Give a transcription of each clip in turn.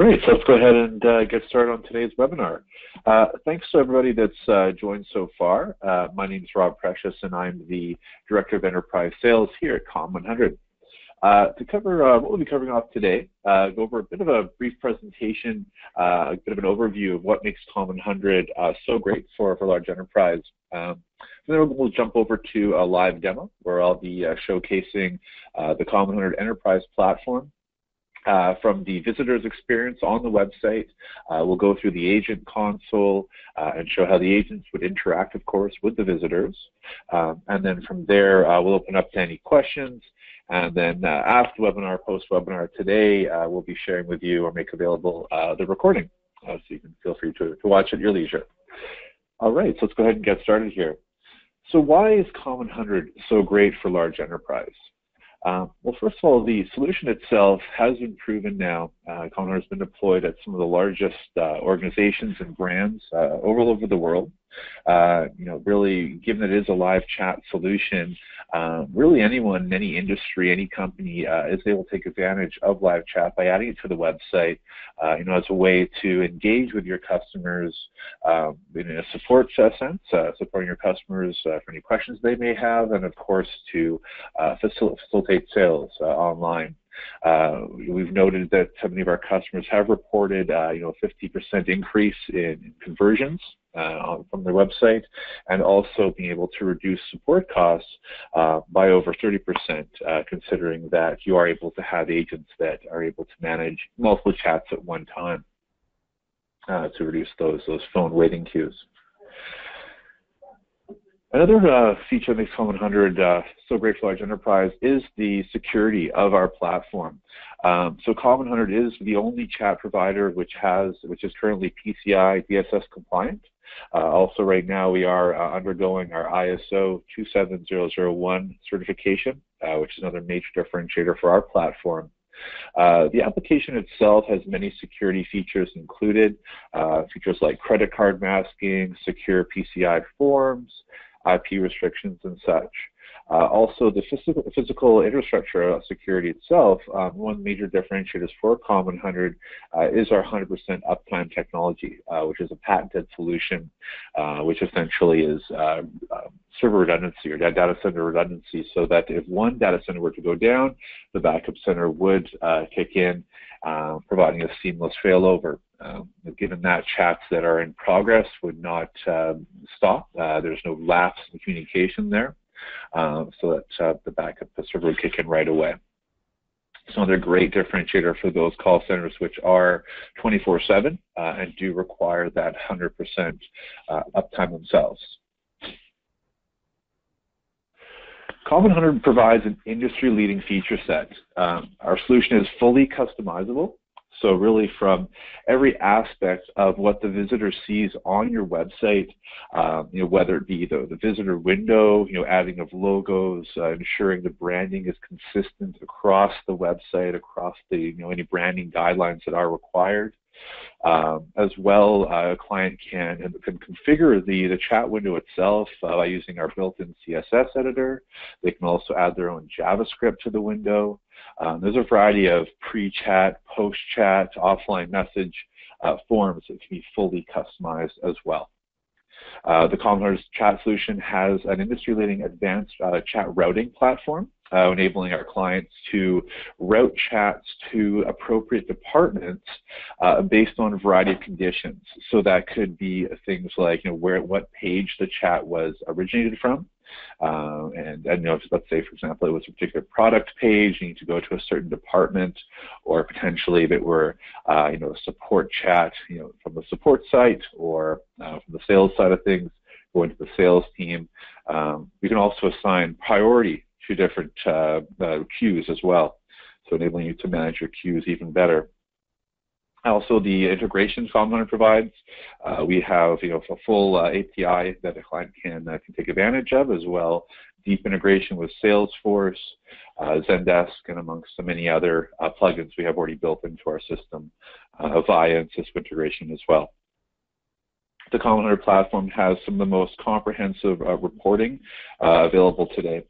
All right, so let's go ahead and uh, get started on today's webinar. Uh, thanks to everybody that's uh, joined so far. Uh, my name is Rob Precious, and I'm the Director of Enterprise Sales here at Comm100. Uh, to cover uh, what we'll be covering off today, go over a bit of a brief presentation, a bit of an overview of what makes Comm100 so great for, for large enterprise. Um, then we'll jump over to a live demo where I'll be showcasing the Comm100 Enterprise platform uh, from the visitor's experience on the website. Uh, we'll go through the agent console uh, and show how the agents would interact, of course, with the visitors. Um, and then from there, uh, we'll open up to any questions. And then uh, after the webinar, post-webinar today, uh, we'll be sharing with you or make available the recording. so you can feel free to, to watch at your leisure. All right, so let's go ahead and get started here. So why is Comm100 so great for large enterprise? Uh, well, first of all, the solution itself has been proven now. Uh, has been deployed at some of the largest uh, organizations and brands uh, all over the world. Uh, you know, really, given that it is a live chat solution, um, really anyone in any industry, any company uh, is able to take advantage of live chat by adding it to the website, uh, you know, as a way to engage with your customers um, in a support sense, uh, supporting your customers uh, for any questions they may have, and of course to uh, facil facilitate sales uh, online. Uh, we've noted that many of our customers have reported, uh, you know, 50% increase in conversions uh, from their website, and also being able to reduce support costs uh, by over 30%, uh, considering that you are able to have agents that are able to manage multiple chats at one time uh, to reduce those those phone waiting queues. Another uh, feature makes Comm100 uh, so great for large enterprise is the security of our platform. Um, so Comm100 is the only chat provider which has, which is currently PCI DSS compliant. Uh, also, right now we are uh, undergoing our ISO 27001 certification, uh, which is another major differentiator for our platform. Uh, the application itself has many security features included, uh, features like credit card masking, secure PCI forms, IP restrictions, and such. Uh, also, the physical, physical infrastructure security itself, um, one of the major differentiators for Comm100 uh, is our 100% uptime technology, uh, which is a patented solution, uh, which essentially is uh, uh, server redundancy or data center redundancy, so that if one data center were to go down, the backup center would kick in, providing a seamless failover. Um, given that chats that are in progress would not um, stop, there's no lapse in communication there um, so that uh, the backup server would kick in right away. It's another great differentiator for those call centers which are 24-7 uh, and do require that 100% uh, uptime themselves. Comm100 provides an industry-leading feature set. Um, our solution is fully customizable so really from every aspect of what the visitor sees on your website, um, you know, whether it be the, the visitor window, you know, adding of logos, uh, ensuring the branding is consistent across the website, across the, you know, any branding guidelines that are required. Um, as well, uh, a client can, can configure the, the chat window itself uh, by using our built-in CSS editor. They can also add their own JavaScript to the window. Um, there's a variety of pre-chat, post-chat, offline message uh, forms that can be fully customized as well. Uh, the Comm100's chat solution has an industry-leading advanced uh, chat routing platform uh, enabling our clients to route chats to appropriate departments uh, based on a variety of conditions. So that could be things like you know where what page the chat was originated from. Uh, and, and you know, let's say, for example, it was a particular product page, you need to go to a certain department, or potentially if it were, uh, you know, a support chat, you know, from the support site or uh, from the sales side of things, go into the sales team. Um, we can also assign priority two different uh, uh, queues as well, so enabling you to manage your queues even better. Also, the integration Comm100 provides, uh, we have you know a full uh, API that a client can uh, can take advantage of, as well deep integration with Salesforce, uh, Zendesk, and amongst so many other uh, plugins we have already built into our system uh, via and Cisco integration as well. The Comm100 platform has some of the most comprehensive reporting available today.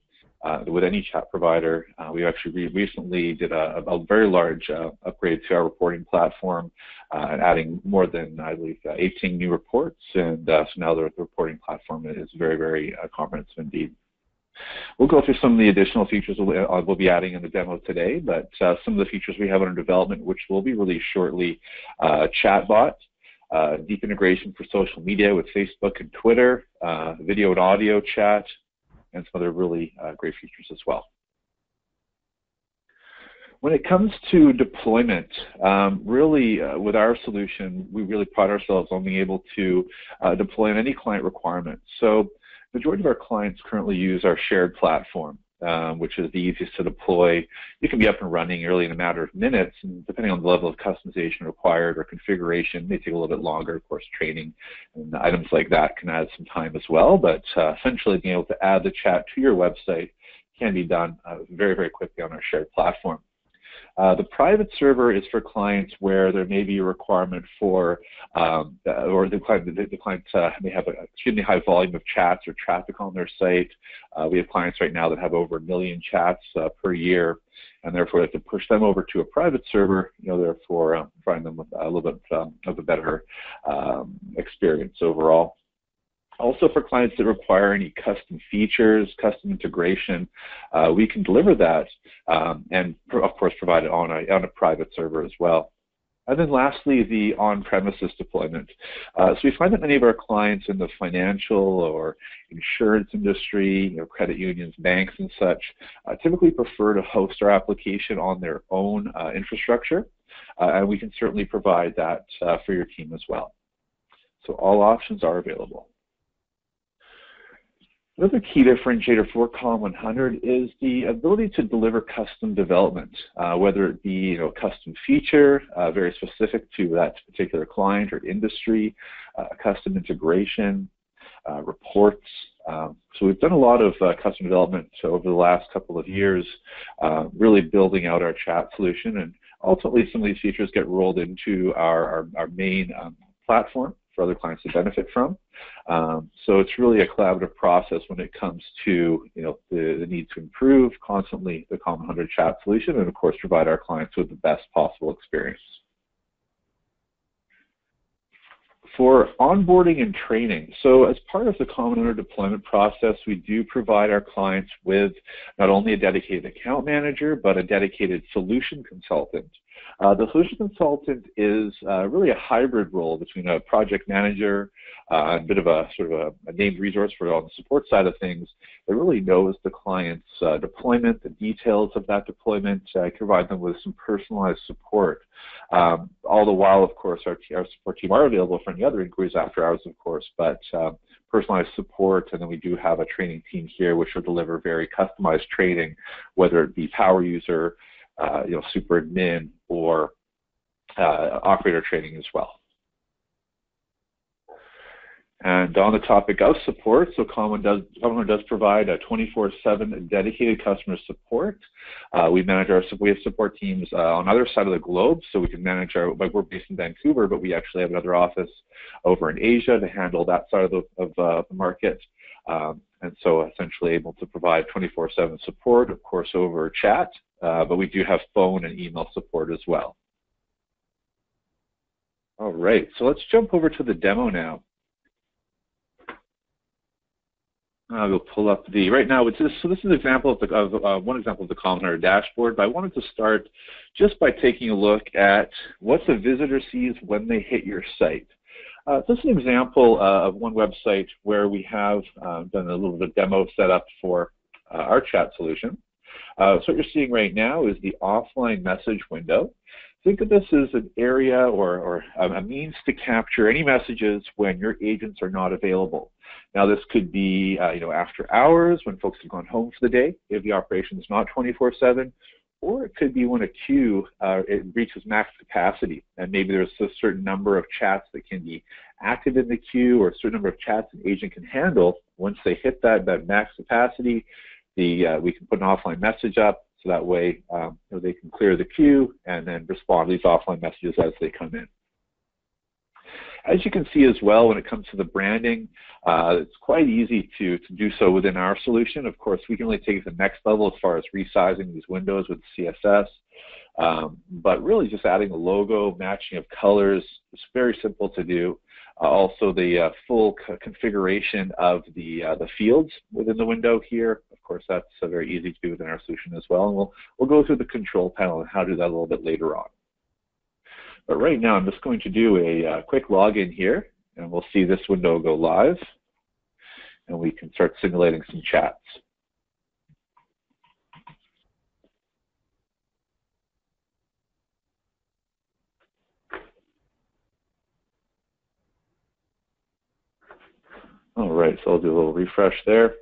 Uh, with any chat provider. Uh, we actually re recently did a, a very large uh, upgrade to our reporting platform, uh, adding more than, I believe, uh, 18 new reports. And uh, so now the, reporting platform is very, very comprehensive indeed. We'll go through some of the additional features we'll, we'll be adding in the demo today, but some of the features we have under development, which will be released shortly, chatbot, uh, deep integration for social media with Facebook and Twitter, uh, video and audio chat, and some other really uh, great features as well. When it comes to deployment, um, really uh, with our solution, we really pride ourselves on being able to uh, deploy on any client requirement. So the majority of our clients currently use our shared platform um, which is the easiest to deploy. You can be up and running really in a matter of minutes, and depending on the level of customization required or configuration, may take a little bit longer. Of course, training and items like that can add some time as well, but uh, essentially being able to add the chat to your website can be done uh, very, very quickly on our shared platform. Uh, the private server is for clients where there may be a requirement for, um, uh, or the client, the, the client uh, may have an extremely high volume of chats or traffic on their site. Uh, we have clients right now that have over a million chats uh, per year, and therefore have to push them over to a private server, you know, therefore um, providing them with a little bit um, of a better um, experience overall. Also for clients that require any custom features, custom integration, uh, we can deliver that um, and of course provide it on a, on a private server as well. And then lastly, the on-premises deployment. Uh, so we find that many of our clients in the financial or insurance industry, you know, credit unions, banks, and such, uh, typically prefer to host our application on their own uh, infrastructure, uh, and we can certainly provide that uh, for your team as well. So all options are available. Another key differentiator for Comm100 is the ability to deliver custom development, uh, whether it be you know, a custom feature uh, very specific to that particular client or industry, uh, custom integration, uh, reports. Um, so we've done a lot of uh, custom development over the last couple of years, uh, really building out our chat solution, and ultimately some of these features get rolled into our, our, our main um, platform for other clients to benefit from. Um, so it's really a collaborative process when it comes to you know the, the need to improve constantly the Comm100 chat solution and of course provide our clients with the best possible experience. For onboarding and training, so as part of the Comm100 deployment process, we do provide our clients with not only a dedicated account manager, but a dedicated solution consultant uh, the solution consultant is uh, really a hybrid role between a project manager, uh, a bit of a sort of a, a, named resource for on the support side of things that really knows the client's uh, deployment, the details of that deployment, uh, provide them with some personalized support. Um, all the while, of course, our, our, support team are available for any other inquiries after hours, of course, but um, personalized support, and then we do have a training team here which will deliver very customized training, whether it be power user, uh, you know, super admin or uh, operator training as well. And on the topic of support, so Common does, Common does provide a 24/7 dedicated customer support. Uh, we manage our we have support teams uh, on other side of the globe, so we can manage our like we're based in Vancouver, but we actually have another office over in Asia to handle that side of the, of, uh, the market. Um, and so essentially able to provide 24/7 support, of course, over chat, uh, but we do have phone and email support as well. All right, so let's jump over to the demo now. I will pull up the, right now, it's this, so this is an example of, the, of uh, one example of the 100 dashboard, but I wanted to start just by taking a look at what the visitor sees when they hit your site. Uh, this is an example uh, of one website where we have uh, done a little bit of demo setup for uh, our chat solution. Uh, so what you're seeing right now is the offline message window. Think of this as an area or, or a means to capture any messages when your agents are not available. Now this could be uh, you know after hours when folks have gone home for the day if the operation is not 24/7, or it could be when a queue uh, it reaches max capacity and maybe there's a certain number of chats that can be active in the queue or a certain number of chats an agent can handle. Once they hit that, that max capacity, the uh, we can put an offline message up so that way um, you know, they can clear the queue and then respond to these offline messages as they come in. As you can see as well, when it comes to the branding, uh, it's quite easy to, to do so within our solution. Of course, we can only take it to the next level as far as resizing these windows with CSS. Um, but really just adding a logo, matching of colors, it's very simple to do. Uh, also the uh, full configuration of the, uh, the fields within the window here. Of course, that's uh, very easy to do within our solution as well. And we'll, we'll go through the control panel and how to do that a little bit later on. But right now, I'm just going to do a uh, quick login here, and we'll see this window go live. And we can start simulating some chats. All right, so I'll do a little refresh there.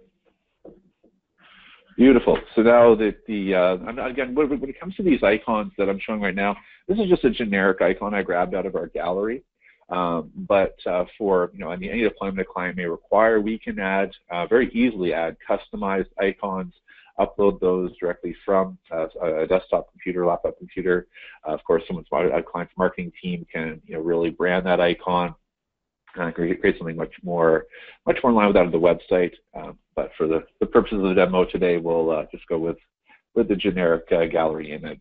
Beautiful. So now that the, uh, again, when it comes to these icons that I'm showing right now, this is just a generic icon I grabbed out of our gallery. Um, but uh, for you know any, any, deployment a client may require, we can add uh, very easily add customized icons, upload those directly from uh, a desktop computer, laptop computer. Uh, of course, someone's a client's marketing team can you know really brand that icon, kind of create, create something much more much more in line with that of the website. Um, but for the, the purposes of the demo today, we'll uh, just go with with the generic uh, gallery image.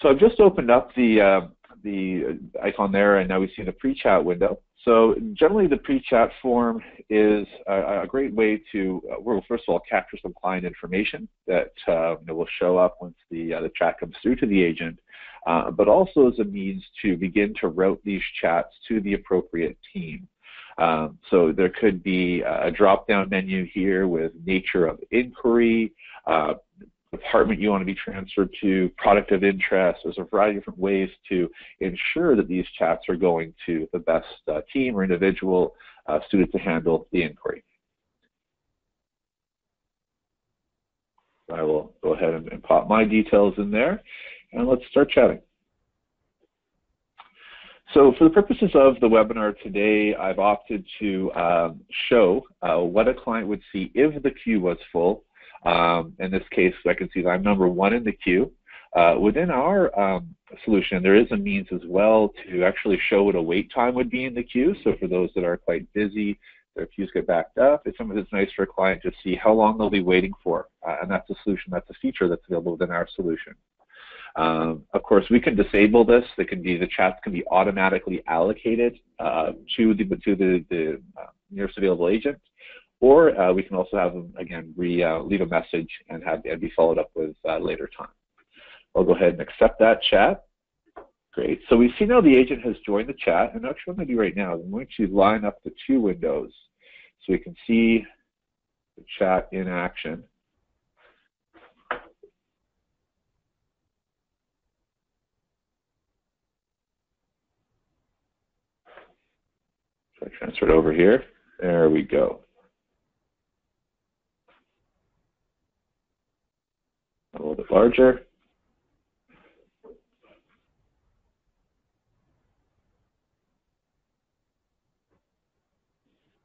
So I've just opened up the uh, the icon there, and now we see the pre-chat window. So generally, the pre-chat form is a, a, great way to, uh, well, first of all, capture some client information that uh, will show up once the uh, the chat comes through to the agent, uh, but also as a means to begin to route these chats to the appropriate team. Um, so there could be a drop-down menu here with nature of inquiry, uh, department you want to be transferred to, product of interest. There's a variety of different ways to ensure that these chats are going to the best uh, team or individual uh, suited to handle the inquiry. I will go ahead and, and pop my details in there and let's start chatting. So for the purposes of the webinar today, I've opted to um, show uh, what a client would see if the queue was full. Um, in this case, I can see that I'm number one in the queue. Uh, within our um, solution, there is a means as well to actually show what a wait time would be in the queue. So for those that are quite busy, their queues get backed up, it's something that's nice for a client to see how long they'll be waiting for. Uh, and that's a solution, that's a feature that's available within our solution. Um, of course, we can disable this. They can be the chats can be automatically allocated uh, to the to the, the uh, nearest available agent, or uh, we can also have them again re, uh, leave a message and have and be followed up with uh, later time. I'll go ahead and accept that chat. Great. So we see now the agent has joined the chat, and actually what I'm going to do right now is I'm going to line up the two windows so we can see the chat in action. I transfer it over here. There we go. A little bit larger.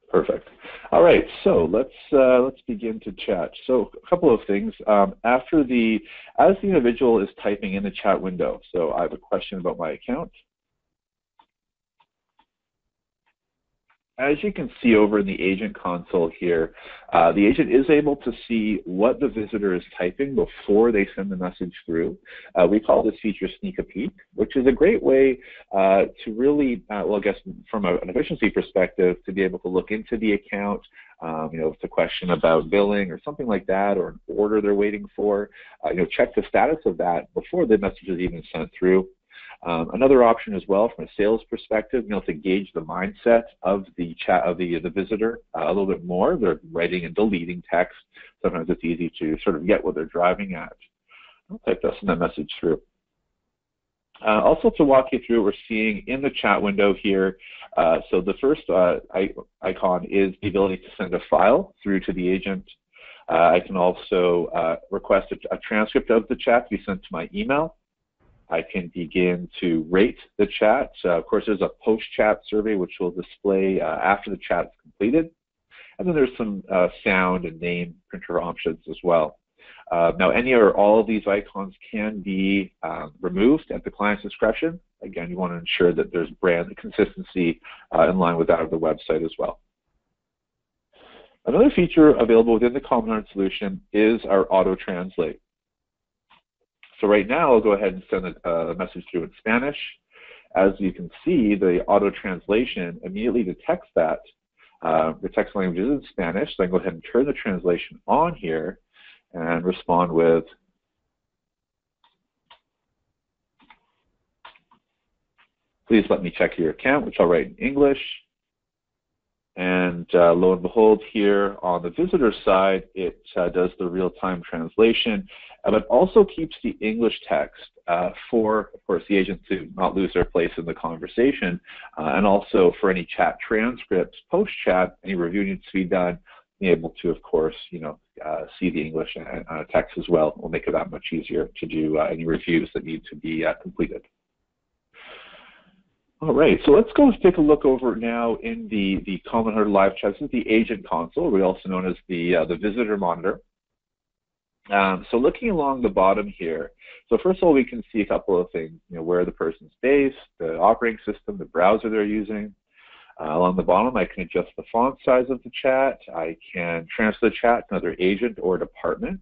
Perfect. All right, so let's uh, let's begin to chat. So a couple of things. Um, after the as the individual is typing in the chat window, so I have a question about my account. As you can see over in the agent console here, uh, the agent is able to see what the visitor is typing before they send the message through. Uh, we call this feature Sneak a Peek, which is a great way uh, to really, uh, well, I guess from a, an efficiency perspective, to be able to look into the account, um, you know, if it's a question about billing or something like that, or an order they're waiting for, uh, you know, check the status of that before the message is even sent through. Um, another option as well from a sales perspective, you know, to gauge the mindset of the chat of the the visitor uh, a little bit more. They're writing and deleting text. Sometimes it's easy to sort of get what they're driving at. I'll type this in the message through. Uh, also to walk you through what we're seeing in the chat window here. Uh, so the first uh, icon is the ability to send a file through to the agent. Uh, I can also uh, request a, a, transcript of the chat to be sent to my email. I can begin to rate the chat. Uh, of course, there's a post-chat survey which will display uh, after the chat is completed. And then there's some uh, sound and name printer options as well. Uh, now, any or all of these icons can be um, removed at the client's discretion. Again, you want to ensure that there's brand consistency uh, in line with that of the website as well. Another feature available within the Comm100 solution is our auto-translate. So right now, I'll go ahead and send a, a message through in Spanish. As you can see, the auto-translation immediately detects that uh, the text language is in Spanish, so I can go ahead and turn the translation on here and respond with please let me check your account, which I'll write in English. And uh, lo and behold, here on the visitor side, it uh, does the real-time translation, uh, but also keeps the English text uh, for, of course, the agents to not lose their place in the conversation, uh, and also for any chat transcripts post-chat, any review needs to be done, be able to, of course, you know, see the English and text as well. It will make it that much easier to do any reviews that need to be completed. All right, so let's go take a look over now in the, the Comm100 Live Chat. This is the agent console, we also known as the, uh, the visitor monitor. Um, so looking along the bottom here, so first of all, we can see a couple of things, you know, where the person's based, the operating system, the browser they're using. Uh, along the bottom, I can adjust the font size of the chat. I can transfer the chat to another agent or department.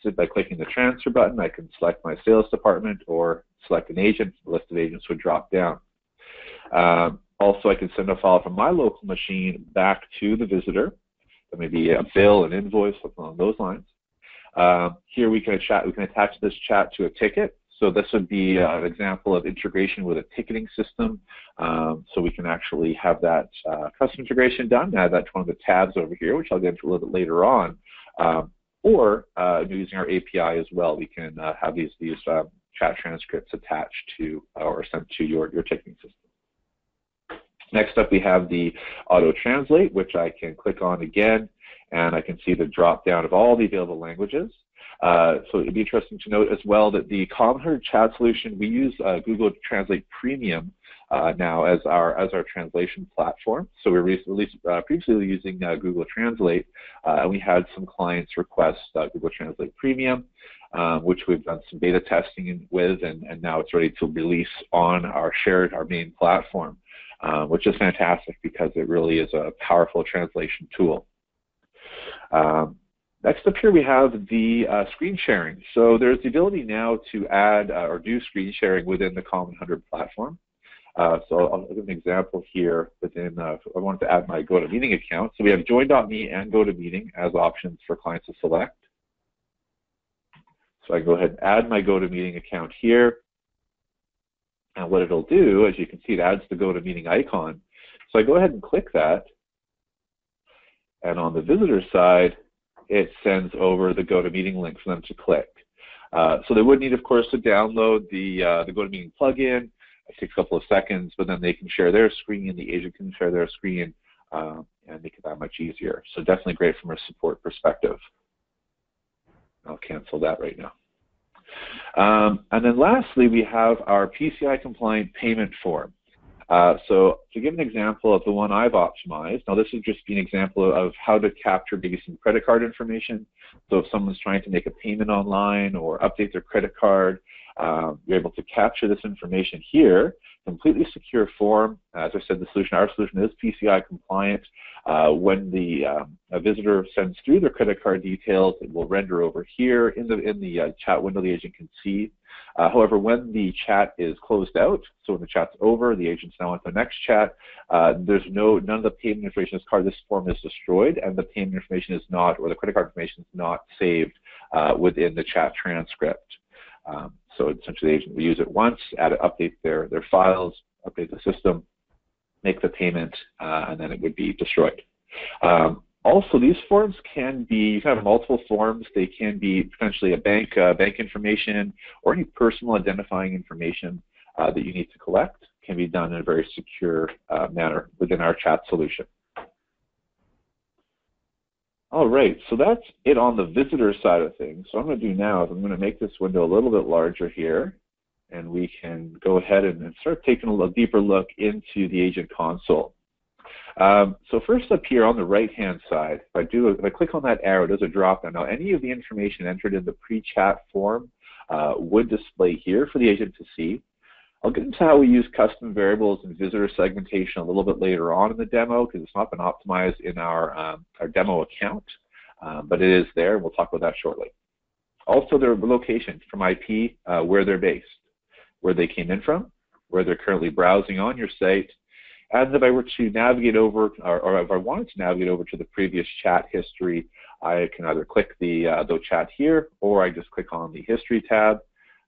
So by clicking the transfer button, I can select my sales department or select an agent. The list of agents would drop down. Um, also, I can send a file from my local machine back to the visitor. That may be a bill, an invoice, something along those lines. Um, here we can chat. We can attach this chat to a ticket. So this would be uh, an example of integration with a ticketing system. Um, so we can actually have that uh, custom integration done. Add that to one of the tabs over here, which I'll get into a little bit later on. Um, or uh, using our API as well, we can uh, have these these um, chat transcripts attached to or sent to your your ticketing system. Next up, we have the auto translate, which I can click on again, and I can see the drop down of all the available languages. Uh, so it'd be interesting to note as well that the 100 chat solution, we use uh, Google Translate Premium uh, now as our as our translation platform. So we were uh, previously using uh, Google Translate, uh, and we had some clients request Google Translate Premium, um, which we've done some beta testing with, and, and now it's ready to release on our shared, our main platform um, which is fantastic because it really is a powerful translation tool. Um, next up here we have the uh, screen sharing. So there's the ability now to add uh, or do screen sharing within the Comm100 platform. Uh, so I'll give an example here within, uh, I wanted to add my GoToMeeting account. So we have Join.me and GoToMeeting as options for clients to select. So I go ahead and add my GoToMeeting account here. And what it'll do, as you can see, it adds the GoToMeeting icon. So I go ahead and click that. And on the visitor side, it sends over the GoToMeeting link for them to click. Uh, so they would need, of course, to download the, uh, the GoToMeeting plugin. It takes a couple of seconds, but then they can share their screen, the agent can share their screen, uh, and make it that much easier. So definitely great from a support perspective. I'll cancel that right now. Um, and then lastly, we have our PCI compliant payment form. Uh, so to give an example of the one I've optimized, now this would just be an example of how to capture maybe some credit card information. So if someone's trying to make a payment online or update their credit card, um, you're able to capture this information here completely secure form. As I said, the solution, our solution is PCI compliant. Uh, when the um, visitor sends through their credit card details, it will render over here in the in the uh, chat window. The agent can see. Uh, however, when the chat is closed out, so when the chat's over, the agent's now on the next chat. Uh, there's no none of the payment information is card. This form is destroyed, and the payment information is not, or the credit card information is not saved uh, within the chat transcript. Um, so essentially, the agent will use it once, add, update their, their files, update the system, make the payment, uh, and then it would be destroyed. Um, also, these forms can be, you can have multiple forms. They can be potentially a bank, uh, bank information, or any personal identifying information uh, that you need to collect can be done in a very secure uh, manner within our chat solution. All right, so that's it on the visitor side of things. So I'm going to do now is I'm going to make this window a little bit larger here, and we can go ahead and, start taking a little deeper look into the agent console. Um, so first up here on the right-hand side, if I do, if I click on that arrow, there's a drop-down. Now, any of the information entered in the pre-chat form uh, would display here for the agent to see. I'll get into how we use custom variables and visitor segmentation a little bit later on in the demo because it's not been optimized in our, um, our demo account, um, but it is there, and we'll talk about that shortly. Also, their location from IP, uh, where they're based, where they came in from, where they're currently browsing on your site, and if I were to navigate over, or, or, if I wanted to navigate over to the previous chat history, I can either click the, uh, the chat here, or I just click on the history tab,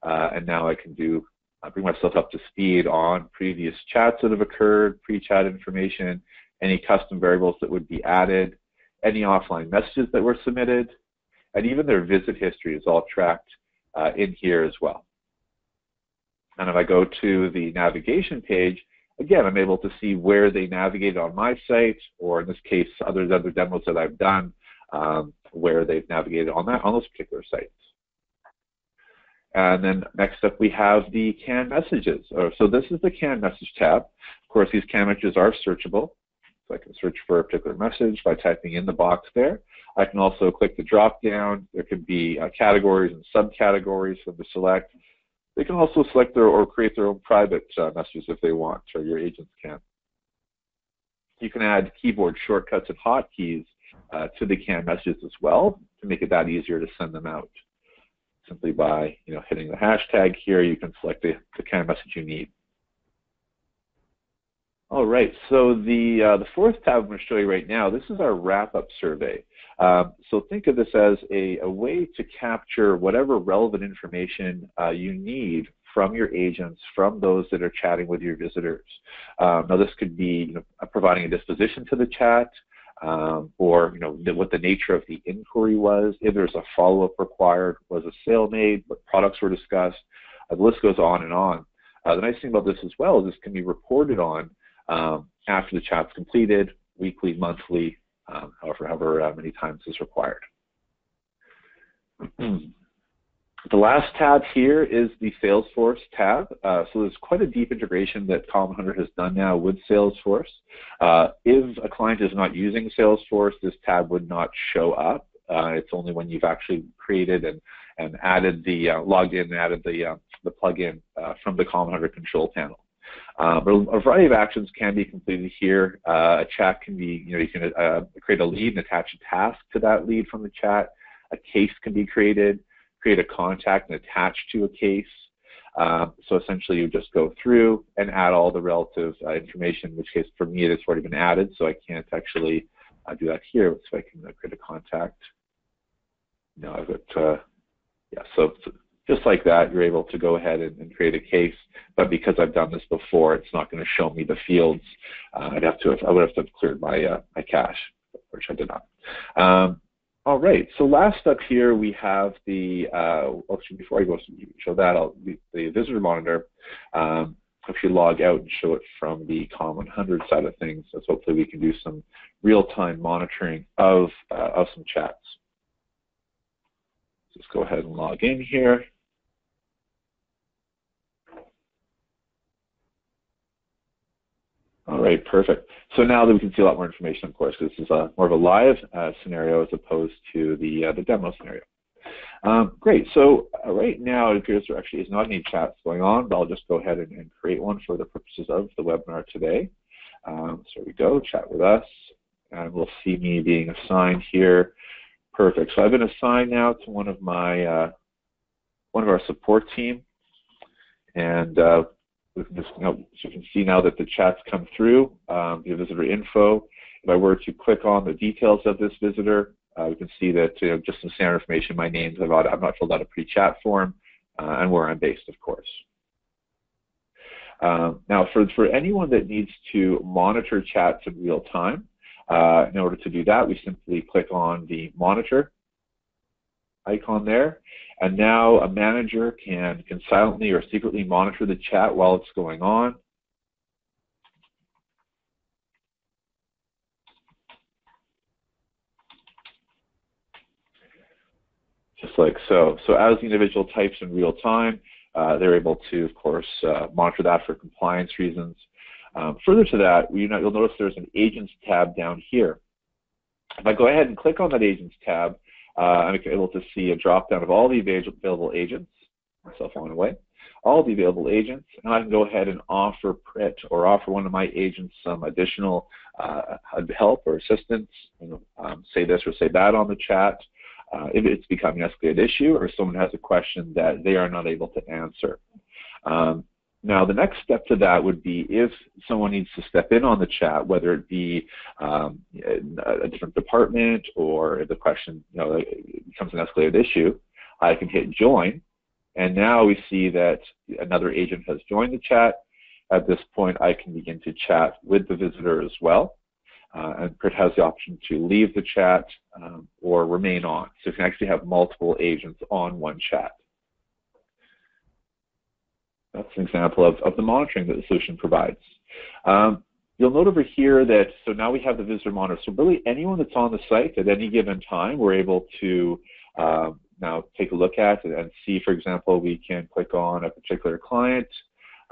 uh, and now I can do uh, bring myself up to speed on previous chats that have occurred, pre-chat information, any custom variables that would be added, any offline messages that were submitted, and even their visit history is all tracked uh, in here as well. And if I go to the navigation page, again, I'm able to see where they navigated on my site, or in this case, other other demos that I've done, um, where they've navigated on that on those particular sites. And then next up, we have the canned messages. Uh, so this is the canned message tab. Of course, these canned messages are searchable. So I can search for a particular message by typing in the box there. I can also click the drop down. There can be uh, categories and subcategories for them to select. They can also select their or create their own private uh, messages if they want, or your agents can. You can add keyboard shortcuts and hotkeys uh, to the canned messages as well to make it that easier to send them out. Simply by you know hitting the hashtag here, you can select the, the kind of message you need. All right, so the, uh, the fourth tab I'm going to show you right now, this is our wrap-up survey. Um, so think of this as a, a, way to capture whatever relevant information uh, you need from your agents, from those that are chatting with your visitors. Um, now this could be you know, providing a disposition to the chat, um, or you know what the nature of the inquiry was, if there's a follow-up required, was a sale made, what products were discussed, uh, the list goes on and on. Uh, the nice thing about this as well is this can be reported on um, after the chat's completed, weekly, monthly, um, however, however uh, many times is required. The last tab here is the Salesforce tab. Uh, so there's quite a deep integration that Comm100 has done now with Salesforce. Uh, if a client is not using Salesforce, this tab would not show up. Uh, it's only when you've actually created and, and added the, uh, logged in and added the, uh, the plugin uh, from the Comm100 control panel. Uh, but a variety of actions can be completed here. Uh, a chat can be, you know, you can uh, create a lead and attach a task to that lead from the chat. A case can be created create a contact and attach to a case. Uh, so essentially you just go through and add all the relative uh, information, in which case for me it's already been added, so I can't actually uh, do that here. So I can uh, create a contact. Now I've got, uh, yeah, so, just like that, you're able to go ahead and, and, create a case, but because I've done this before, it's not going to show me the fields. Uh, I'd have to, have, I would have to have cleared my, my cache, which I did not. Um, all right, so last up here we have the, uh, actually before I go show that, I'll, the, the visitor monitor. Um, if you log out and show it from the Comm100 side of things, so hopefully we can do some real-time monitoring of, uh, of some chats. Just go ahead and log in here. All right, perfect. So now that we can see a lot more information, of course, because this is a, more of a live uh, scenario as opposed to the, uh, the demo scenario. Um, great, so uh, right now it appears there actually is not any chats going on, but I'll just go ahead and, and create one for the purposes of the webinar today. Um, so we go, chat with us, and we'll see me being assigned here. Perfect, so I've been assigned now to one of my, uh, one of our support team, and just, you, know, so you can see now that the chats come through, um, the visitor info. If I were to click on the details of this visitor, uh, we can see that you know, just some standard information, my name, I've, I've not filled out a pre-chat form, uh, and where I'm based, of course. Um, now, for, for anyone that needs to monitor chats in real time, uh, in order to do that, we simply click on the monitor icon there, and now a manager can, can silently or secretly monitor the chat while it's going on. Just like so. So as the individual types in real time, uh, they're able to, of course, uh, monitor that for compliance reasons. Um, further to that, you will notice there's an Agents tab down here. If I go ahead and click on that Agents tab, uh, I'm able to see a drop down of all the available agents, myself on away, all the available agents, and I can go ahead and offer Prit or offer one of my agents some additional uh, help or assistance, you know, um, say this or say that on the chat, uh, if it's becoming an escalated issue or someone has a question that they are not able to answer. Um, now, the next step to that would be if someone needs to step in on the chat, whether it be um, a different department or if the question you know, becomes an escalated issue, I can hit join. And now we see that another agent has joined the chat. At this point, I can begin to chat with the visitor as well. Uh, and Prit has the option to leave the chat um, or remain on. So you can actually have multiple agents on one chat. That's an example of, of the monitoring that the solution provides. Um, you'll note over here that, so now we have the visitor monitor. So really anyone that's on the site at any given time, we're able to uh, now take a look at and, see, for example, we can click on a particular client,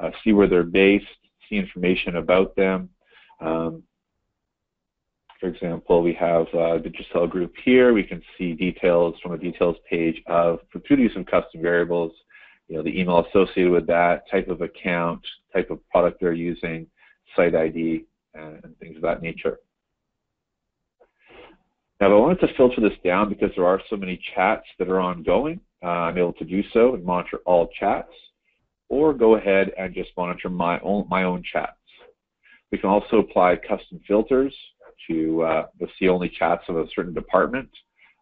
uh, see where they're based, see information about them. Um, for example, we have uh, the Giselle group here. We can see details from a details page of, through the use of custom variables, you know, the email associated with that, type of account, type of product they're using, site ID, and, things of that nature. Now, if I wanted to filter this down because there are so many chats that are ongoing, uh, I'm able to do so and monitor all chats, or go ahead and just monitor my own, my own chats. We can also apply custom filters to uh, see only chats of a certain department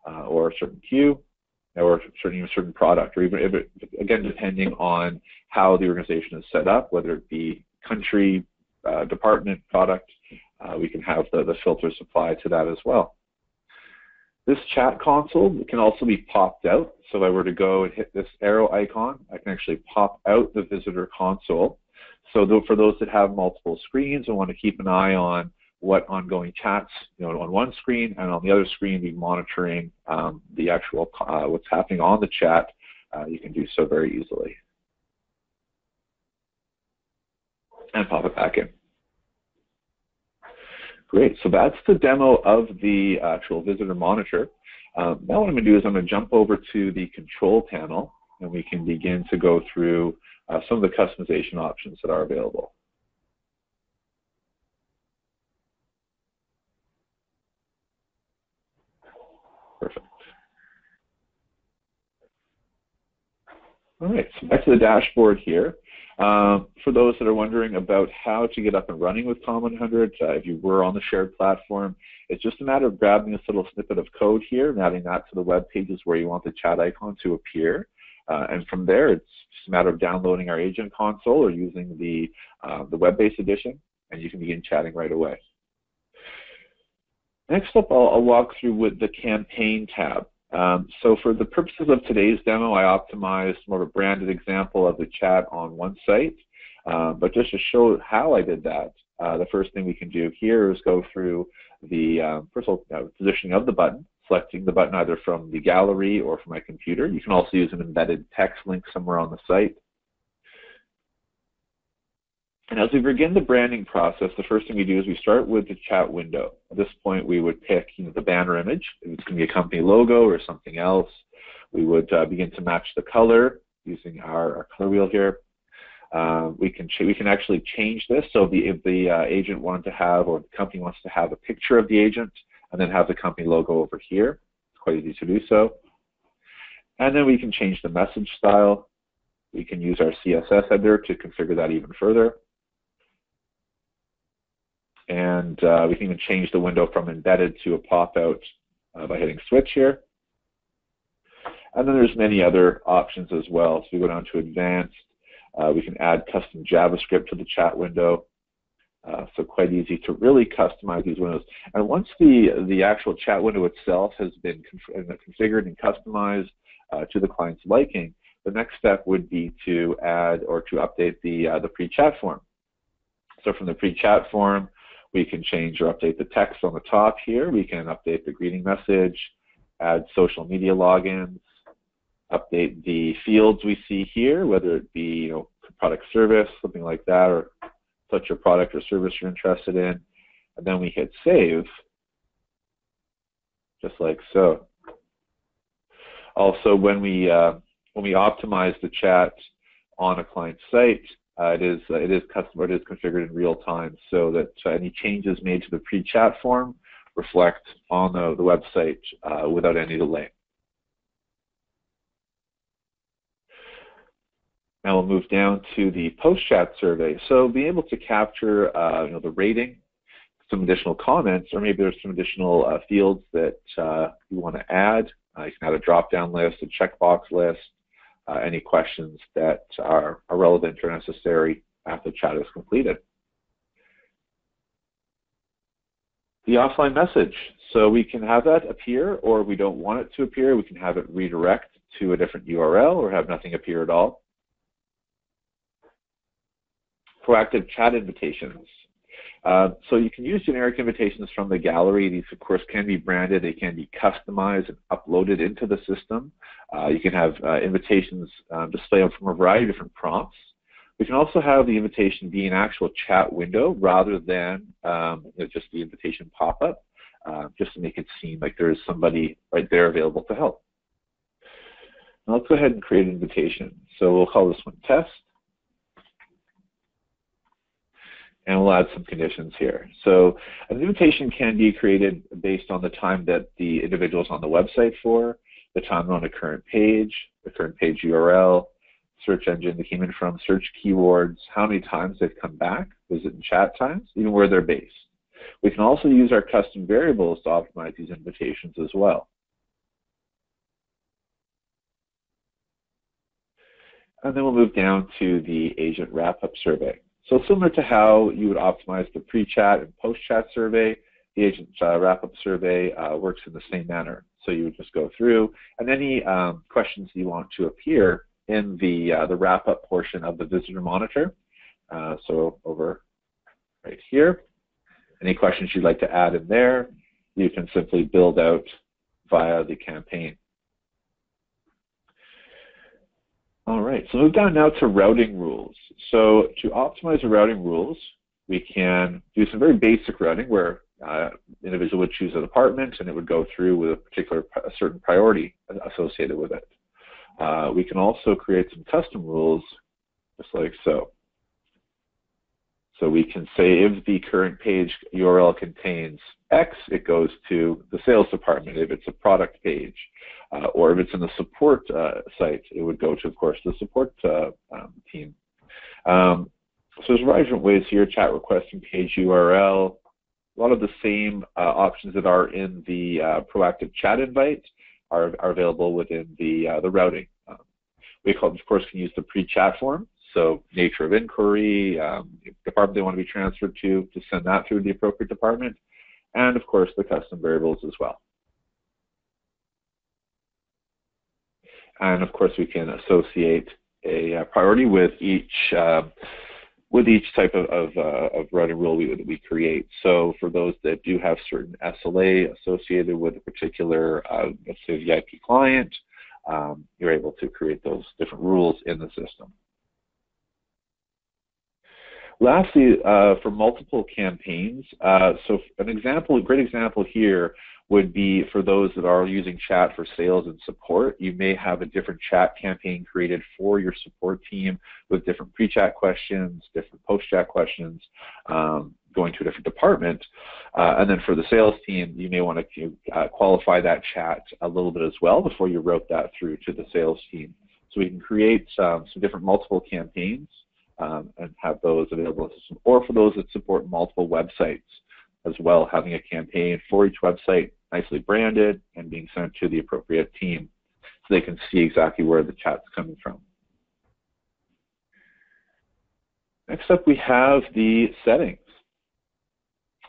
uh, or a certain queue or certain, certain product, or even if it, again depending on how the organization is set up, whether it be country, uh, department, product, uh, we can have the, the filters applied to that as well. This chat console can also be popped out. So if I were to go and hit this arrow icon, I can actually pop out the visitor console. So for those that have multiple screens and want to keep an eye on what ongoing chats, you know, on one screen, and on the other screen, be monitoring um, the actual uh, what's happening on the chat. Uh, you can do so very easily, and pop it back in. Great. So that's the demo of the actual visitor monitor. Um, now what I'm going to do is I'm going to jump over to the control panel, and we can begin to go through uh, some of the customization options that are available. Perfect. All right, so back to the dashboard here. Um, for those that are wondering about how to get up and running with Comm100, uh, if you were on the shared platform, it's just a matter of grabbing this little snippet of code here and adding that to the web pages where you want the chat icon to appear. Uh, and from there, it's just a matter of downloading our agent console or using the, uh, the web-based edition, and you can begin chatting right away. Next up, I'll, I'll, walk through with the campaign tab. Um, so for the purposes of today's demo, I optimized more of a branded example of the chat on one site. Uh, but just to show how I did that, uh, the first thing we can do here is go through the um, first of all, uh, positioning of the button, selecting the button either from the gallery or from my computer. You can also use an embedded text link somewhere on the site. And as we begin the branding process, the first thing we do is we start with the chat window. At this point, we would pick you know, the banner image. It's going to be a company logo or something else, we would uh, begin to match the color using our, our color wheel here. Uh, we can we can actually change this. So the, if the uh, agent wanted to have, or the company wants to have a picture of the agent, and then have the company logo over here, it's quite easy to do so. And then we can change the message style. We can use our CSS editor to configure that even further and uh, we can even change the window from embedded to a pop-out uh, by hitting switch here. And then there's many other options as well. So we go down to advanced. Uh, we can add custom JavaScript to the chat window. Uh, so quite easy to really customize these windows. And once the, the actual chat window itself has been conf configured and customized uh, to the client's liking, the next step would be to add or to update the, uh, the pre-chat form. So from the pre-chat form, we can change or update the text on the top here. We can update the greeting message, add social media logins, update the fields we see here, whether it be you know product service, something like that, or such a product or service you're interested in, and then we hit save, just like so. Also, when we uh, when we optimize the chat on a client site, uh, it is uh, it is custom it is configured in real time, so that uh, any changes made to the pre-chat form reflect on the, the website uh, without any delay. Now we'll move down to the post-chat survey. So being able to capture uh, you know, the rating, some additional comments, or maybe there's some additional uh, fields that you want to add. You can add a drop-down list, a checkbox list, uh, any questions that are, are relevant or necessary after chat is completed. The offline message. So we can have that appear, or we don't want it to appear, we can have it redirect to a different URL or have nothing appear at all proactive chat invitations. Uh, so you can use generic invitations from the gallery. These, of course, can be branded. They can be customized and uploaded into the system. Uh, you can have uh, invitations um, displayed from a variety of different prompts. We can also have the invitation be an actual chat window rather than um, you know, just the invitation pop-up, uh, just to make it seem like there is somebody right there available to help. Now let's go ahead and create an invitation. So we'll call this one test. And we'll add some conditions here. So an invitation can be created based on the time that the individual is on the website for, the time on the current page, the current page URL, search engine they came in from, search keywords, how many times they've come back, visit and chat times, even where they're based. We can also use our custom variables to optimize these invitations as well. And then we'll move down to the agent wrap-up survey. So similar to how you would optimize the pre-chat and post-chat survey, the agent uh, wrap-up survey uh, works in the same manner. So you would just go through, and any um, questions you want to appear in the uh, the wrap-up portion of the visitor monitor. Uh, so over right here, any questions you'd like to add in there, you can simply build out via the campaign. All right, so move down now to routing rules. So to optimize the routing rules, we can do some very basic routing where uh, individual would choose a department and it would go through with a particular a certain priority associated with it. Uh, we can also create some custom rules just like so. So we can say if the current page URL contains X, it goes to the sales department. If it's a product page, uh, or if it's in the support uh, site, it would go to, of course, the support uh, um, team. Um, so there's a variety of ways here, chat requesting page URL, a lot of the same uh, options that are in the uh, proactive chat invite are, are available within the, uh, the routing. Um, we, of course, can use the pre-chat form so nature of inquiry, um, department they want to be transferred to, to send that through the appropriate department, and of course the custom variables as well. And of course we can associate a, uh, priority with each uh, with each type of, of, uh, of routing rule we, we create. So for those that do have certain SLA associated with a particular, uh, let's say, VIP client, um, you're able to create those different rules in the system. Lastly, uh, for multiple campaigns, uh, so an example, a great example here would be for those that are using chat for sales and support. You may have a different chat campaign created for your support team with different pre-chat questions, different post-chat questions, um, going to a different department. Uh, and then for the sales team, you may want to uh, qualify that chat a little bit as well before you route that through to the sales team. So we can create um, some different multiple campaigns um, and have those available or for those that support multiple websites as well, having a campaign for each website nicely branded and being sent to the appropriate team so they can see exactly where the chat's coming from. Next up, we have the settings.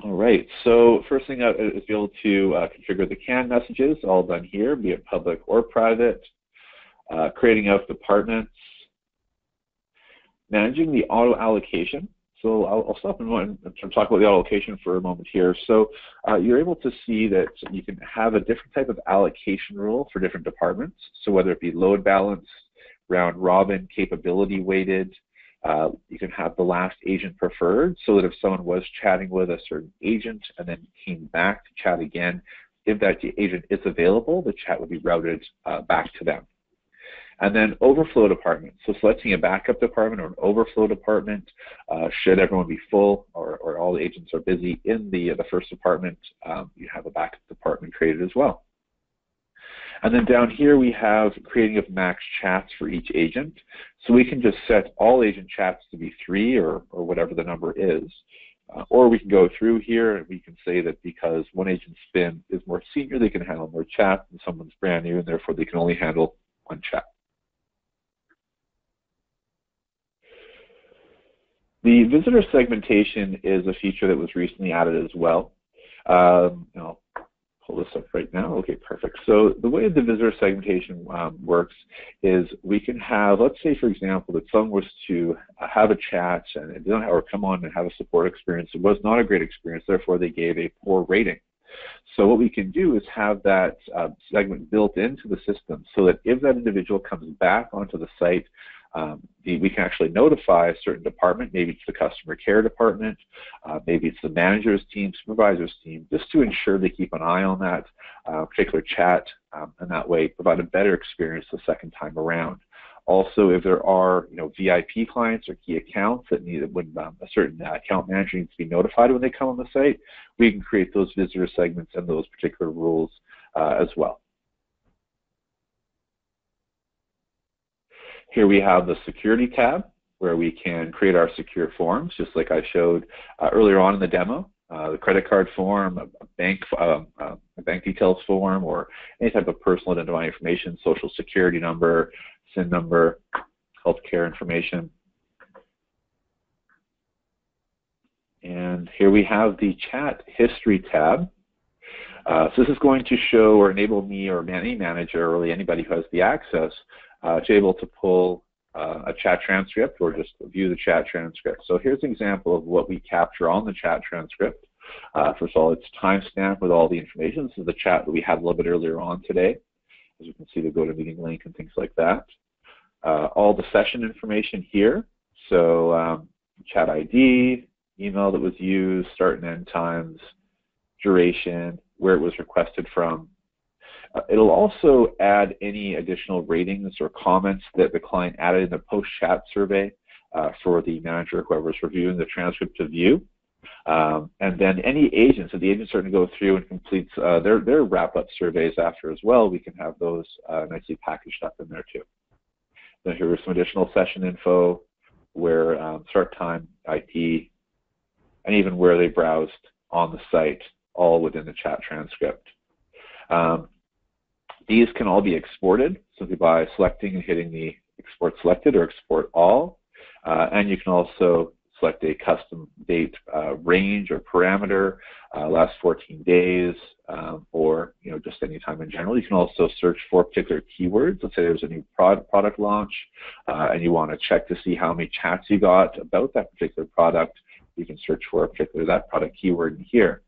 All right, so first thing out is be able to uh, configure the canned messages, all done here, be it public or private, uh, creating out departments, managing the auto allocation. So I'll, I'll stop and, talk about the auto allocation for a moment here. So uh, you're able to see that you can have a different type of allocation rule for different departments. So whether it be load balance, round robin, capability weighted, uh, you can have the last agent preferred so that if someone was chatting with a certain agent and then came back to chat again, if that agent is available, the chat would be routed uh, back to them. And then overflow department. So selecting a backup department or an overflow department, uh, should everyone be full or, or all the agents are busy in the, the first department, um, you have a backup department created as well. And then down here we have creating of max chats for each agent. So we can just set all agent chats to be three or, or whatever the number is. Uh, or we can go through here and we can say that because one agent's been is more senior, they can handle more chats, and someone's brand new, and therefore they can only handle one chat. The visitor segmentation is a feature that was recently added as well. Um, I'll pull this up right now. Okay, perfect. So the way the visitor segmentation um, works is we can have, let's say for example, that someone was to have a chat and it didn't or come on and have a support experience. It was not a great experience, therefore they gave a poor rating. So what we can do is have that uh, segment built into the system so that if that individual comes back onto the site um, the, we can actually notify a certain department, maybe it's the customer care department, uh, maybe it's the manager's team, supervisor's team, just to ensure they keep an eye on that uh, particular chat um, and that way provide a better experience the second time around. Also, if there are you know VIP clients or key accounts that need when um, a certain uh, account manager needs to be notified when they come on the site, we can create those visitor segments and those particular rules uh, as well. Here we have the security tab where we can create our secure forms, just like I showed uh, earlier on in the demo. Uh, the credit card form, a bank, uh, uh, a bank details form, or any type of personal identifying information, social security number, SIN number, healthcare information. And here we have the chat history tab. Uh, so this is going to show or enable me or any manager or really anybody who has the access uh, to able to pull uh, a chat transcript or just view the chat transcript. So here's an example of what we capture on the chat transcript. Uh, first of all, it's timestamped with all the information. This is the chat that we had a little bit earlier on today. As you can see, the GoToMeeting link and things like that. Uh, all the session information here. So um, chat ID, email that was used, start and end times, duration, where it was requested from, uh, it'll also add any additional ratings or comments that the client added in the post-chat survey uh, for the manager, whoever's reviewing the transcript to view. Um, and then any agents, so the agent's starting to go through and completes uh, their, their wrap-up surveys after as well, we can have those uh, nicely packaged up in there too. Then here's some additional session info where um, start time, IP, and even where they browsed on the site, all within the chat transcript. Um, these can all be exported simply by selecting and hitting the export selected or export all. Uh, and you can also select a custom date uh, range or parameter, uh, last 14 days, um, or you know just any time in general. You can also search for particular keywords. Let's say there's a new product product launch, uh, and you want to check to see how many chats you got about that particular product. You can search for a particular that product keyword in here.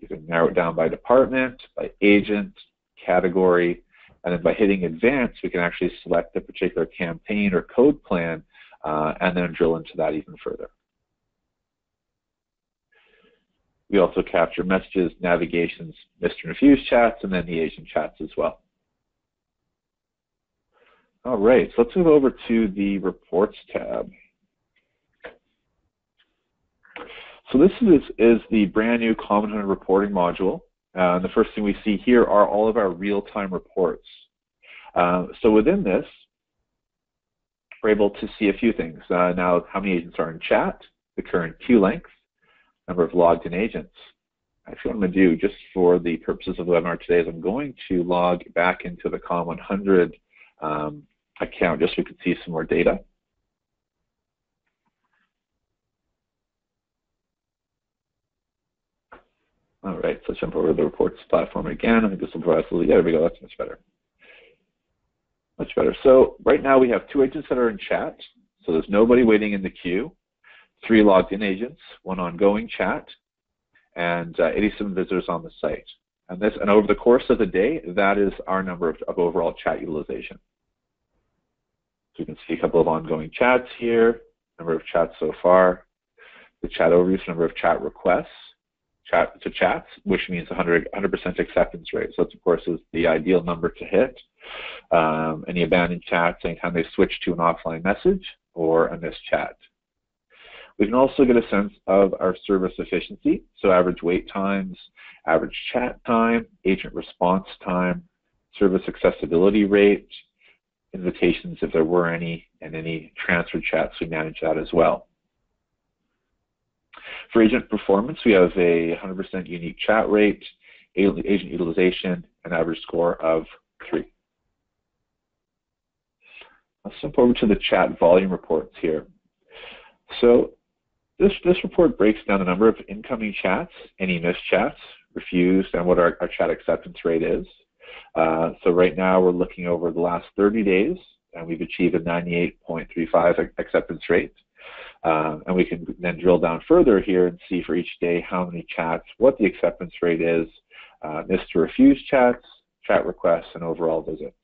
You can narrow it down by department, by agent, category, and then by hitting advanced, we can actually select a particular campaign or code plan uh, and then drill into that even further. We also capture messages, navigations, Mr. Refuse chats, and then the agent chats as well. All right, so let's move over to the Reports tab. So this is, is the brand new Comm100 reporting module. Uh, the first thing we see here are all of our real-time reports. Uh, so within this, we're able to see a few things. Uh, now, how many agents are in chat, the current queue length, number of logged in agents. Actually, what I'm going to do, just for the purposes of the webinar today, is I'm going to log back into the Comm100 um, account just so we can see some more data. All right, so jump over to the reports platform again. I think this will provide us a little, yeah, there we go, that's much better. Much better. So right now we have two agents that are in chat. So there's nobody waiting in the queue, three logged in agents, one ongoing chat, and uh, 87 visitors on the site. And this, and over the course of the day, that is our number of, of overall chat utilization. So you can see a couple of ongoing chats here, number of chats so far. The chat overview, number of chat requests chat to chats, which means 100 percent acceptance rate. So that, of course, is the ideal number to hit. Um, any abandoned chats anytime they switch to an offline message or a missed chat. We can also get a sense of our service efficiency, so average wait times, average chat time, agent response time, service accessibility rate, invitations if there were any, and any transfer chats, we manage that as well. For agent performance, we have a 100% unique chat rate, agent utilization, an average score of 3. Let's jump over to the chat volume reports here. So this, this report breaks down the number of incoming chats, any missed chats, refused, and what our, our chat acceptance rate is. Uh, so right now we're looking over the last 30 days, and we've achieved a 98.35 acceptance rate. Uh, and we can then drill down further here and see for each day how many chats, what the acceptance rate is, uh, missed to refuse chats, chat requests, and overall visits.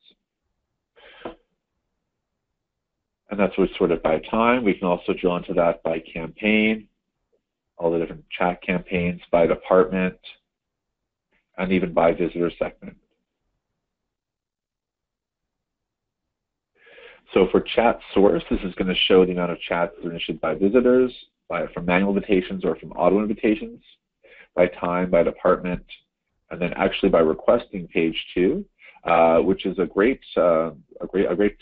And that's what's sorted by time. We can also drill into that by campaign, all the different chat campaigns by department, and even by visitor segment. So for chat source, this is going to show the amount of chats that are initiated by visitors, by, from manual invitations or from auto invitations, by time, by department, and then actually by requesting page two, uh, which is a great, uh, a great, a great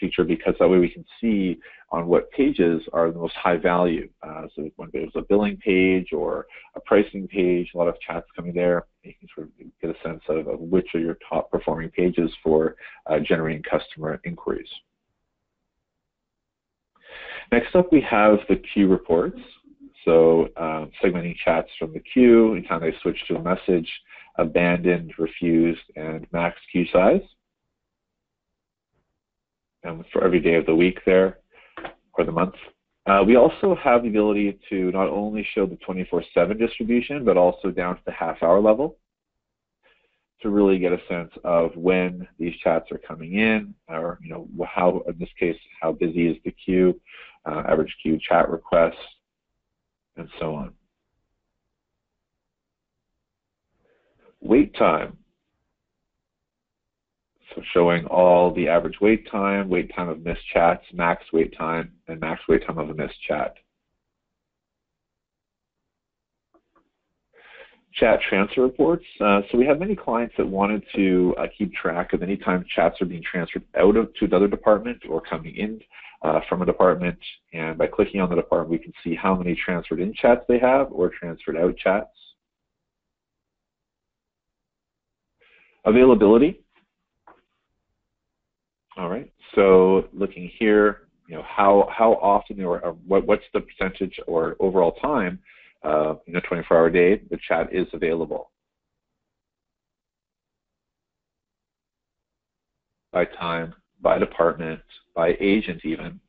feature because that way we can see on what pages are the most high value. Uh, so when there's a billing page or a pricing page, a lot of chats coming there, you can sort of get a sense of, of which are your top performing pages for uh, generating customer inquiries. Next up, we have the queue reports. So um, segmenting chats from the queue, anytime they switch to a message, abandoned, refused, and max queue size. And for every day of the week there, or the month. Uh, we also have the ability to not only show the 24-7 distribution, but also down to the half-hour level to really get a sense of when these chats are coming in, or you know how, in this case, how busy is the queue, uh, average queue chat requests, and so on. Wait time. So showing all the average wait time, wait time of missed chats, max wait time, and max wait time of a missed chat. chat transfer reports. Uh, so we have many clients that wanted to uh, keep track of any time chats are being transferred out of to another department or coming in uh, from a department. And by clicking on the department, we can see how many transferred in chats they have or transferred out chats. Availability. All right, so looking here, you know, how, how often or, what, what's the percentage or overall time uh, in a 24-hour day, the chat is available. By time, by department, by agent even.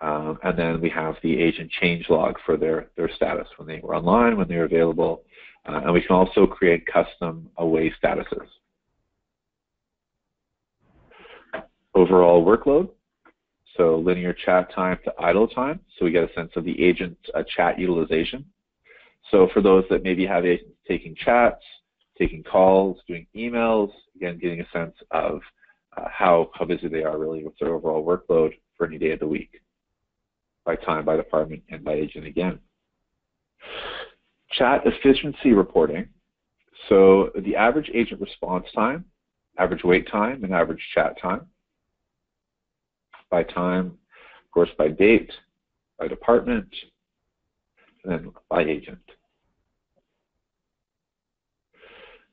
Um, and then we have the agent change log for their, their status when they were online, when they were available. Uh, and we can also create custom away statuses. Overall workload, so linear chat time to idle time. So we get a sense of the agent uh, chat utilization. So for those that maybe have agents taking chats, taking calls, doing emails, again, getting a sense of uh, how, how busy they are really with their overall workload for any day of the week by time, by department, and by agent again. Chat efficiency reporting. So the average agent response time, average wait time, and average chat time. By time, of course, by date, by department, and then by agent.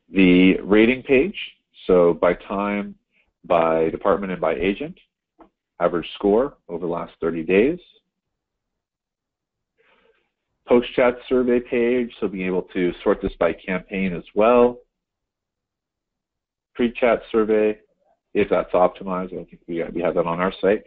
The rating page, so by time, by department, and by agent, average score over the last 30 days. Post-chat survey page, so being able to sort this by campaign as well. Pre-chat survey, if that's optimized. I think we, we have that on our site.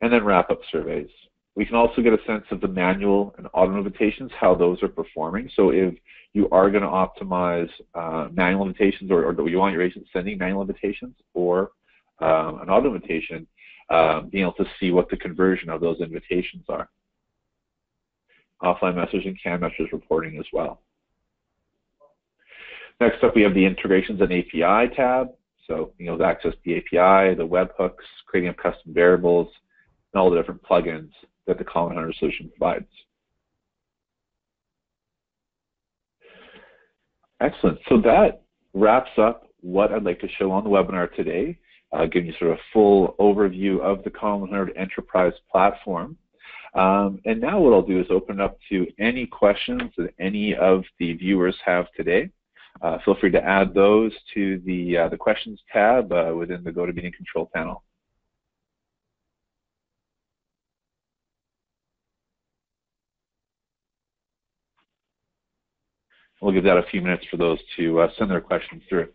And then wrap-up surveys. We can also get a sense of the manual and auto invitations, how those are performing. So if you are going to optimize uh, manual invitations or, or, do you want your agent sending manual invitations or um, an auto invitation, uh, being able to see what the conversion of those invitations are. Offline messaging, canned message reporting as well. Next up, we have the integrations and API tab. So, you know, access the API, the webhooks, creating up custom variables, and all the different plugins that the Comm100 solution provides. Excellent. So that wraps up what I'd like to show on the webinar today, uh, giving you sort of a full overview of the Comm100 Enterprise platform. Um, and now what I'll do is open up to any questions that any of the viewers have today. Uh, feel free to add those to the, uh, the questions tab uh, within the GoToMeeting control panel. We'll give that a few minutes for those to uh, send their questions through.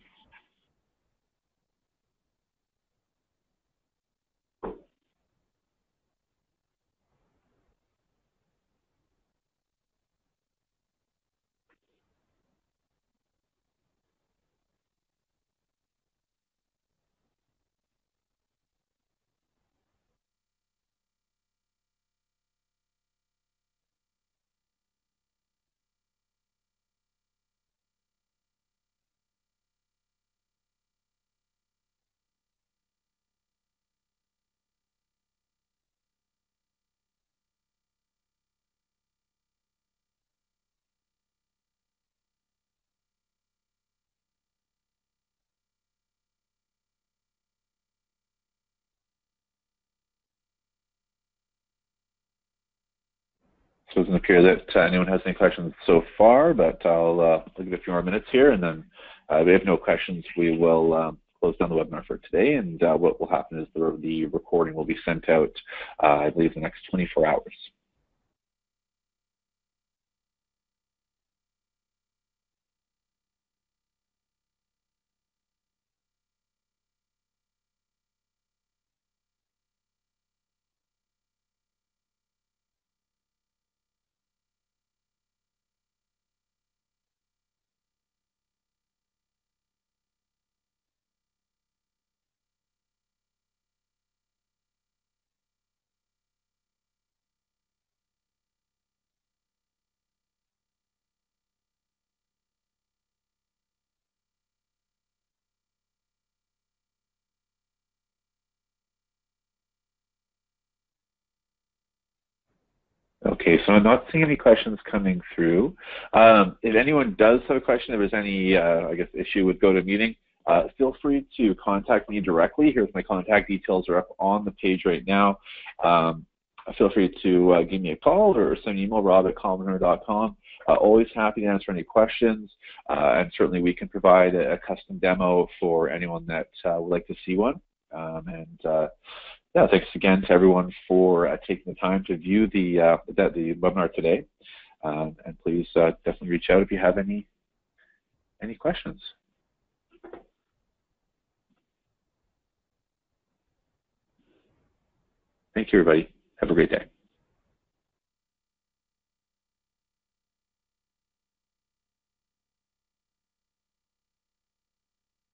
So it doesn't appear that uh, anyone has any questions so far, but I'll, uh, I'll give a few more minutes here, and then uh, if we have no questions, we will um, close down the webinar for today. And uh, what will happen is the, the recording will be sent out, uh, I believe, in the next 24 hours. Okay, so I'm not seeing any questions coming through. Um, if anyone does have a question, if there's any, uh, I guess, issue with GoToMeeting, uh, feel free to contact me directly. Here's my contact details are up on the page right now. Um, feel free to uh, give me a call or send an email, rob at comm100.com. Uh, always happy to answer any questions, uh, and certainly we can provide a, a custom demo for anyone that uh, would like to see one. Um, and uh, yeah, thanks again to everyone for uh, taking the time to view the uh, the, the, webinar today. Um, and please uh, definitely reach out if you have any any questions. Thank you, everybody. Have a great day.